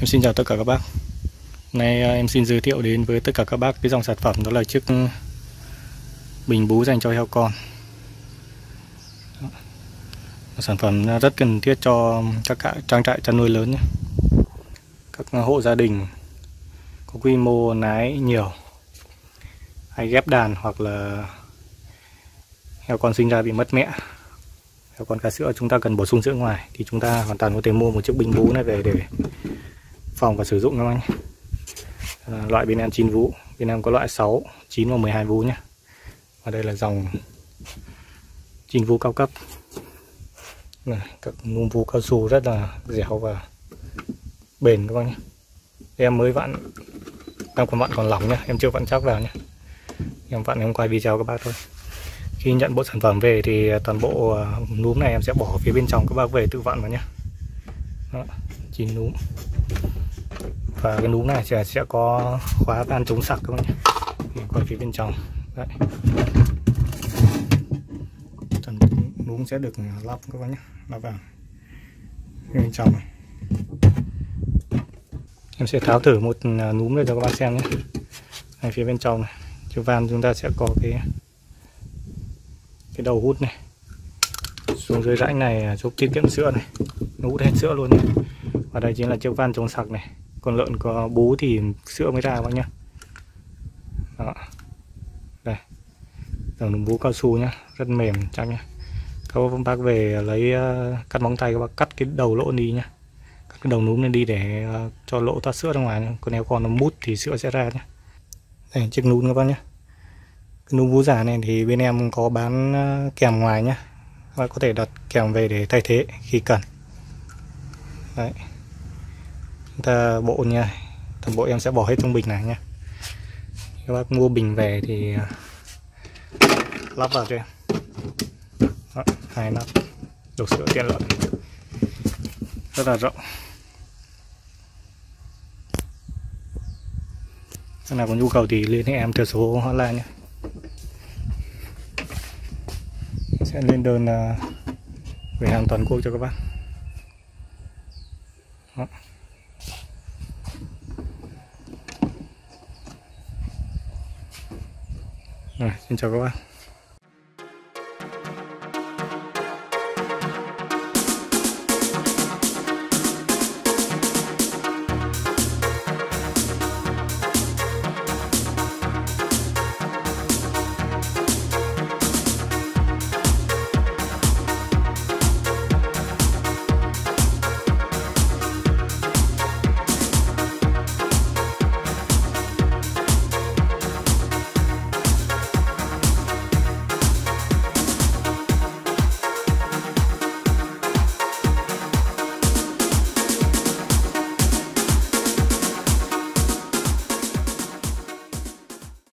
Em xin chào tất cả các bác. Hôm nay à, em xin giới thiệu đến với tất cả các bác cái dòng sản phẩm đó là chiếc ừ, bình bú dành cho heo con. Sản phẩm rất cần thiết cho các trang trại chăn nuôi lớn nhé. Các hộ gia đình có quy mô nái nhiều hay ghép đàn hoặc là heo con sinh ra bị mất mẹ, heo con cá sữa chúng ta cần bổ sung sữa ngoài thì chúng ta hoàn toàn có thể mua một chiếc bình bú này về để phòng và sử dụng các anh. À, loại bên em 9 vú bên em có loại 6 9 và 12 vú nhé. Và đây là dòng 9 vú cao cấp. Này, các núm vú cao su rất là dẻo và bền các anh nhé. Em mới vặn đang còn vặn còn lỏng nhá em chưa vặn chắc vào nhé. Em vặn em quay video các bác thôi. Khi nhận bộ sản phẩm về thì toàn bộ à, núm này em sẽ bỏ phía bên trong các bác về tự vặn vào nhé. Đó, chín núm và cái núm này sẽ, sẽ có khóa van chống sặc các bạn nhé. Quay phía bên trong. Đấy. phần núm sẽ được lắp các bạn nhé. Lắp vào. Bên trong này. Em sẽ tháo thử một à, núm đây cho các bạn xem nhé. Này phía bên trong này. Chiếc van chúng ta sẽ có cái cái đầu hút này. Xuống dưới rãnh này à, giúp tiết kiệm sữa này. Nó hút hết sữa luôn này. và đây chính là chiếc van chống sặc này con lợn có bú thì sữa mới ra các bạn nhá. Đó. Đây. Dòng bú cao su nhá, rất mềm, chắc nhá. Các bác về lấy ờ, cắt móng tay các bác cắt cái đầu lỗ đi nhá. Cắt cái đầu núm lên đi để ờ, cho lỗ thoát sữa ra ngoài nhá. còn nếu còn nó mút thì sữa sẽ ra nhá. Đây, chiếc núm các bác nhá. Cái núm vú giả này thì bên em có bán ờ, kèm ngoài nhá. Các bác có thể đặt kèm về để thay thế khi cần. Đấy chúng ta bộ nha. Toàn bộ em sẽ bỏ hết trong bình này nha các bác mua bình về thì à, lắp vào cho em. Đó, hai nắp đổ sữa tiện lợi. Rất là rộng. Nếu nào có nhu cầu thì liên hệ em theo số hotline nhé sẽ lên đơn à, về hàng toàn quốc cho các bác. Đó. Rồi, xin chào các bạn.